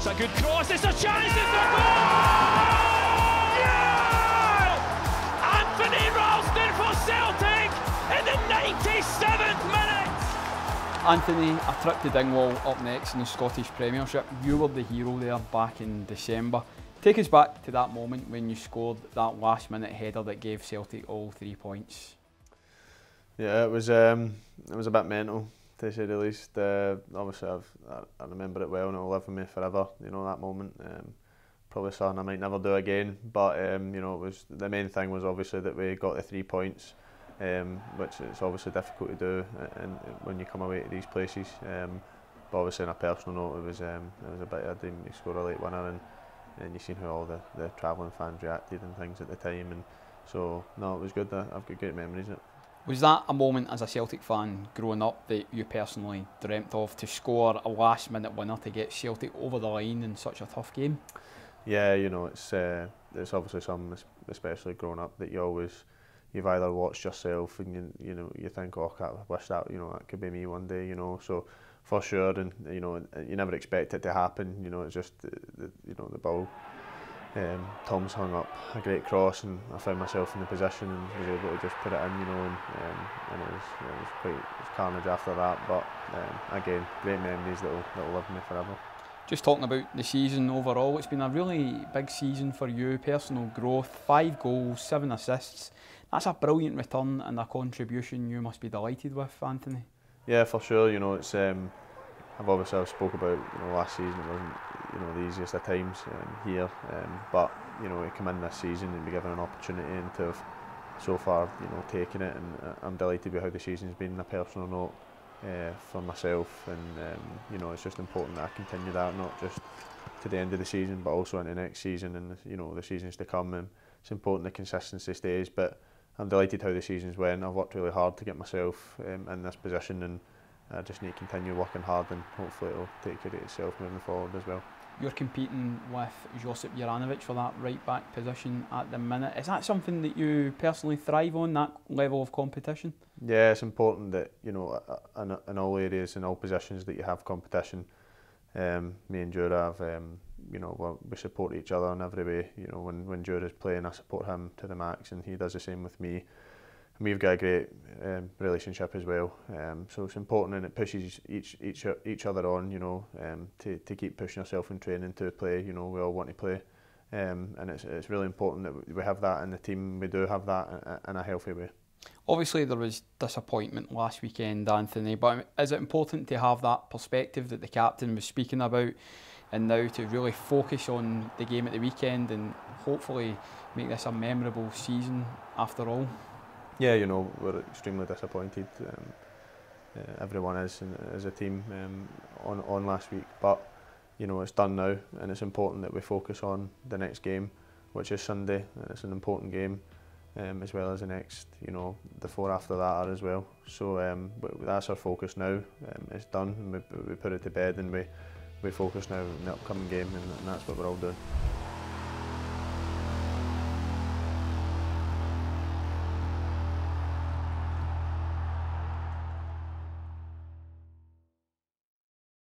Rogic. It's a good cross. It's a chance. It's a goal! Yeah! Anthony Ralston for Celtic in the 97th minute. Anthony, a trip to Dingwall up next in the Scottish Premiership. You were the hero there back in December. Take us back to that moment when you scored that last minute header that gave Celtic all three points. Yeah, it was um, it was a bit mental the least. Uh, obviously, I've, I, I remember it well and it'll live with me forever. You know that moment. Um, probably something I might never do again. But um, you know, it was the main thing was obviously that we got the three points, um, which is obviously difficult to do and when you come away to these places. Um, but obviously, on a personal note, it was um, it was a bit of a dream score a late winner and and you seen how all the, the travelling fans reacted and things at the time and so no it was good I've got great memories of it. Was that a moment as a Celtic fan growing up that you personally dreamt of to score a last minute winner to get Celtic over the line in such a tough game? Yeah, you know, it's uh, it's obviously something especially growing up that you always you've either watched yourself and you, you know you think oh I wish that you know that could be me one day you know so for sure and you know you never expect it to happen you know it's just uh, you know the ball Um, Tom's hung up a great cross, and I found myself in the position and was able to just put it in. You know, and, um, and it was it was quite it was carnage after that. But um, again, great memories that will live me forever. Just talking about the season overall, it's been a really big season for you, personal growth, five goals, seven assists. That's a brilliant return and a contribution you must be delighted with, Anthony. Yeah, for sure. You know, it's um, I've obviously I've spoke about you know last season it wasn't you know the easiest of times um, here, um, but you know we come in this season and be given an opportunity and to have so far you know taken it and uh, I'm delighted with how the season's been. On a personal note uh, for myself and um, you know it's just important that I continue that not just to the end of the season but also into next season and you know the seasons to come and it's important the consistency stays but I'm delighted how the seasons went. I've worked really hard to get myself um, in this position and I just need to continue working hard and hopefully it'll take care of itself moving forward as well. You're competing with Josip Juranovic for that right back position at the minute. Is that something that you personally thrive on, that level of competition? Yeah, it's important that, you know, in, in all areas and all positions that you have competition. Um, me and Jura have, um, you know, we support each other in every way. You know, when, when Jura's playing, I support him to the max and he does the same with me. We've got a great um, relationship as well. Um, so it's important and it pushes each each each other on, you know, um, to, to keep pushing yourself in training to play. You know, we all want to play. Um, and it's, it's really important that we have that in the team. We do have that in a healthy way. Obviously, there was disappointment last weekend, Anthony, but is it important to have that perspective that the captain was speaking about and now to really focus on the game at the weekend and hopefully make this a memorable season after all? yeah, you know, we're extremely disappointed. Um, uh, everyone is in, as a team um, on, on last week, but you know, it's done now and it's important that we focus on the next game, which is Sunday, and it's an important game. Um, as well as the next, you know, the four after that are as well. So um, that's our focus now. Um, it's done, and we, we put it to bed, and we we focus now on the upcoming game, and, and that's what we're all doing.